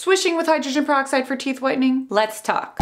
Swishing with hydrogen peroxide for teeth whitening? Let's talk.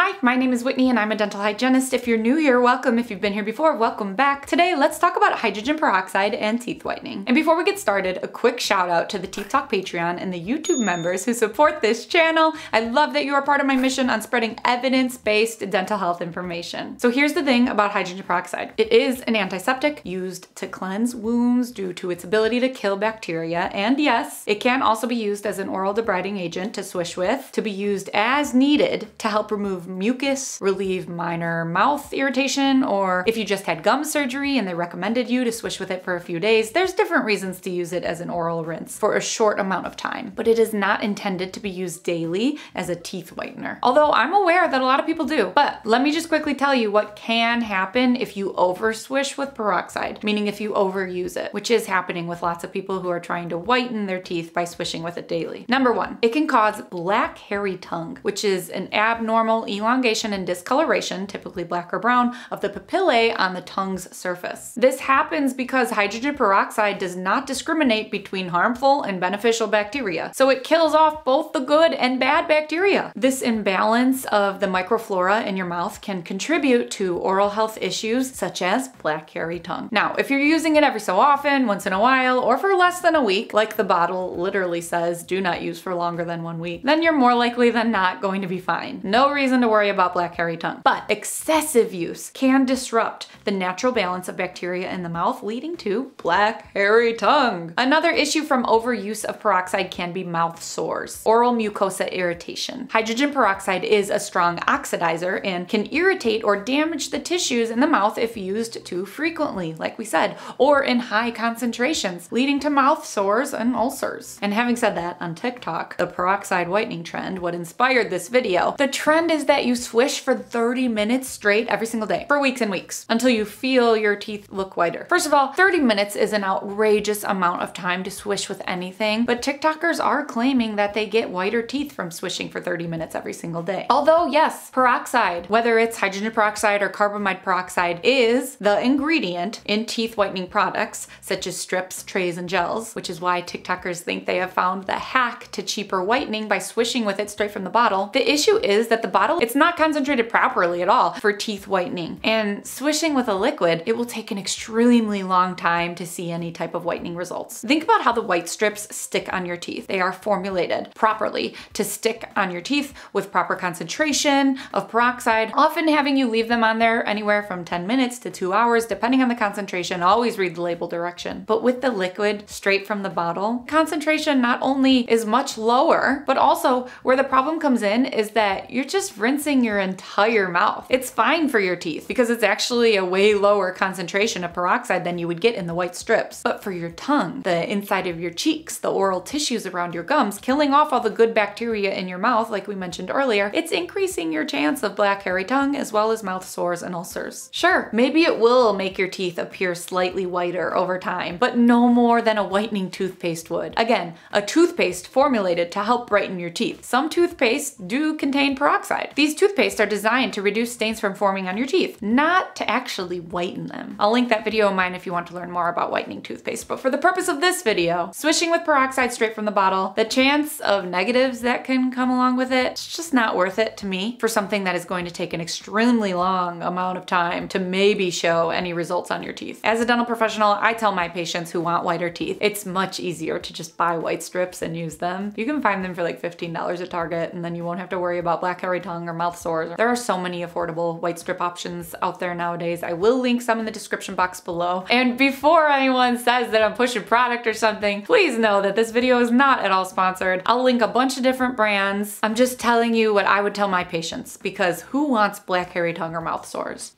Hi, my name is Whitney and I'm a dental hygienist. If you're new here, welcome. If you've been here before, welcome back. Today, let's talk about hydrogen peroxide and teeth whitening. And before we get started, a quick shout out to the Teeth Talk Patreon and the YouTube members who support this channel. I love that you are part of my mission on spreading evidence-based dental health information. So here's the thing about hydrogen peroxide. It is an antiseptic used to cleanse wounds due to its ability to kill bacteria. And yes, it can also be used as an oral debriding agent to swish with, to be used as needed to help remove mucus, relieve minor mouth irritation, or if you just had gum surgery and they recommended you to swish with it for a few days, there's different reasons to use it as an oral rinse for a short amount of time. But it is not intended to be used daily as a teeth whitener. Although I'm aware that a lot of people do. But let me just quickly tell you what can happen if you over swish with peroxide, meaning if you overuse it, which is happening with lots of people who are trying to whiten their teeth by swishing with it daily. Number one, it can cause black hairy tongue, which is an abnormal elongation and discoloration, typically black or brown, of the papillae on the tongue's surface. This happens because hydrogen peroxide does not discriminate between harmful and beneficial bacteria, so it kills off both the good and bad bacteria. This imbalance of the microflora in your mouth can contribute to oral health issues such as black hairy tongue. Now, if you're using it every so often, once in a while, or for less than a week, like the bottle literally says, do not use for longer than one week, then you're more likely than not going to be fine. No reason to worry about black hairy tongue. But excessive use can disrupt the natural balance of bacteria in the mouth, leading to black hairy tongue. Another issue from overuse of peroxide can be mouth sores, oral mucosa irritation. Hydrogen peroxide is a strong oxidizer and can irritate or damage the tissues in the mouth if used too frequently, like we said, or in high concentrations, leading to mouth sores and ulcers. And having said that, on TikTok, the peroxide whitening trend, what inspired this video, the trend is that you swish for 30 minutes straight every single day for weeks and weeks until you feel your teeth look whiter. First of all, 30 minutes is an outrageous amount of time to swish with anything, but TikTokers are claiming that they get whiter teeth from swishing for 30 minutes every single day. Although yes, peroxide, whether it's hydrogen peroxide or carbamide peroxide is the ingredient in teeth whitening products such as strips, trays, and gels, which is why TikTokers think they have found the hack to cheaper whitening by swishing with it straight from the bottle. The issue is that the bottle it's not concentrated properly at all for teeth whitening. And swishing with a liquid, it will take an extremely long time to see any type of whitening results. Think about how the white strips stick on your teeth. They are formulated properly to stick on your teeth with proper concentration of peroxide, often having you leave them on there anywhere from 10 minutes to two hours, depending on the concentration. Always read the label direction. But with the liquid straight from the bottle, concentration not only is much lower, but also where the problem comes in is that you're just rinsing rinsing your entire mouth. It's fine for your teeth because it's actually a way lower concentration of peroxide than you would get in the white strips. But for your tongue, the inside of your cheeks, the oral tissues around your gums, killing off all the good bacteria in your mouth, like we mentioned earlier, it's increasing your chance of black hairy tongue as well as mouth sores and ulcers. Sure, maybe it will make your teeth appear slightly whiter over time, but no more than a whitening toothpaste would. Again, a toothpaste formulated to help brighten your teeth. Some toothpastes do contain peroxide. These toothpastes are designed to reduce stains from forming on your teeth, not to actually whiten them. I'll link that video of mine if you want to learn more about whitening toothpaste, but for the purpose of this video, swishing with peroxide straight from the bottle, the chance of negatives that can come along with it, it's just not worth it to me for something that is going to take an extremely long amount of time to maybe show any results on your teeth. As a dental professional, I tell my patients who want whiter teeth, it's much easier to just buy white strips and use them. You can find them for like $15 at Target and then you won't have to worry about black hairy tongue or mouth sores. There are so many affordable white strip options out there nowadays. I will link some in the description box below. And before anyone says that I'm pushing product or something, please know that this video is not at all sponsored. I'll link a bunch of different brands. I'm just telling you what I would tell my patients because who wants black hairy tongue or mouth sores?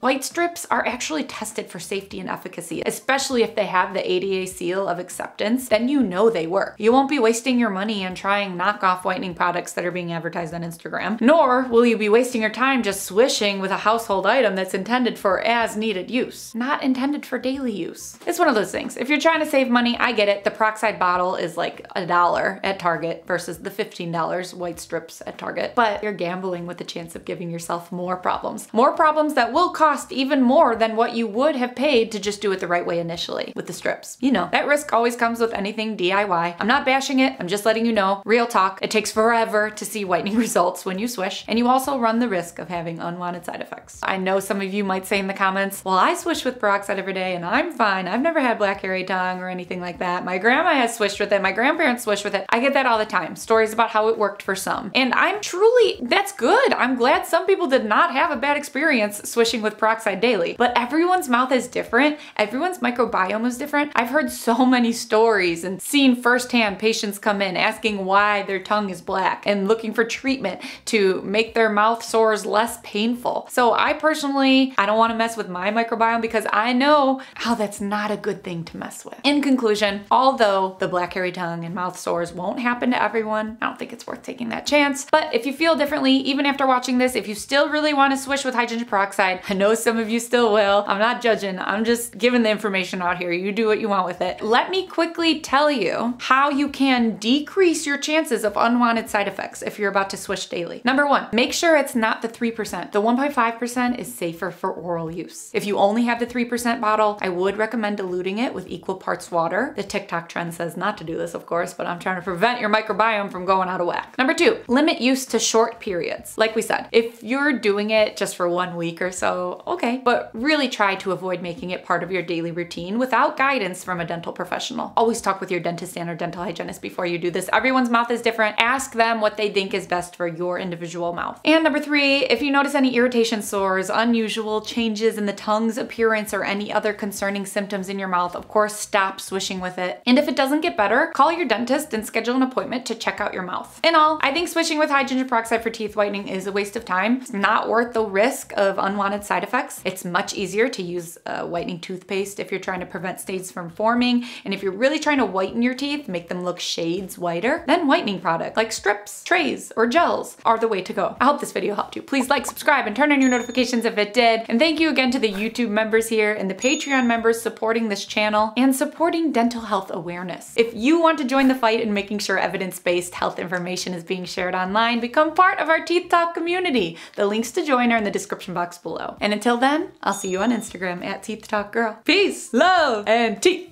White strips are actually tested for safety and efficacy, especially if they have the ADA seal of acceptance, then you know they work. You won't be wasting your money on trying knockoff whitening products that are being advertised on Instagram, nor will you be wasting your time just swishing with a household item that's intended for as needed use, not intended for daily use. It's one of those things. If you're trying to save money, I get it. The peroxide bottle is like a dollar at Target versus the $15 white strips at Target, but you're gambling with the chance of giving yourself more problems. More problems that will cause cost even more than what you would have paid to just do it the right way initially with the strips. You know, that risk always comes with anything DIY. I'm not bashing it, I'm just letting you know, real talk, it takes forever to see whitening results when you swish, and you also run the risk of having unwanted side effects. I know some of you might say in the comments, well, I swish with peroxide every day and I'm fine. I've never had black hairy tongue or anything like that. My grandma has swished with it, my grandparents swished with it. I get that all the time. Stories about how it worked for some. And I'm truly, that's good. I'm glad some people did not have a bad experience swishing with peroxide daily. But everyone's mouth is different. Everyone's microbiome is different. I've heard so many stories and seen firsthand patients come in asking why their tongue is black and looking for treatment to make their mouth sores less painful. So I personally, I don't want to mess with my microbiome because I know how that's not a good thing to mess with. In conclusion, although the black hairy tongue and mouth sores won't happen to everyone, I don't think it's worth taking that chance. But if you feel differently, even after watching this, if you still really want to swish with hydrogen peroxide, I know some of you still will. I'm not judging. I'm just giving the information out here. You do what you want with it. Let me quickly tell you how you can decrease your chances of unwanted side effects if you're about to switch daily. Number one, make sure it's not the 3%. The 1.5% is safer for oral use. If you only have the 3% bottle, I would recommend diluting it with equal parts water. The TikTok trend says not to do this, of course, but I'm trying to prevent your microbiome from going out of whack. Number two, limit use to short periods. Like we said, if you're doing it just for one week or so, okay, but really try to avoid making it part of your daily routine without guidance from a dental professional. Always talk with your dentist and or dental hygienist before you do this. Everyone's mouth is different. Ask them what they think is best for your individual mouth. And number three, if you notice any irritation sores, unusual changes in the tongue's appearance, or any other concerning symptoms in your mouth, of course, stop swishing with it. And if it doesn't get better, call your dentist and schedule an appointment to check out your mouth. In all, I think swishing with hydrogen peroxide for teeth whitening is a waste of time. It's not worth the risk of unwanted side effects. It's much easier to use a whitening toothpaste if you're trying to prevent stains from forming. And if you're really trying to whiten your teeth, make them look shades whiter, then whitening product like strips, trays, or gels are the way to go. I hope this video helped you. Please like, subscribe, and turn on your notifications if it did. And thank you again to the YouTube members here and the Patreon members supporting this channel and supporting dental health awareness. If you want to join the fight in making sure evidence-based health information is being shared online, become part of our Teeth Talk community. The links to join are in the description box below. And until then, I'll see you on Instagram at Teeth Talk Girl. Peace, love, and teeth.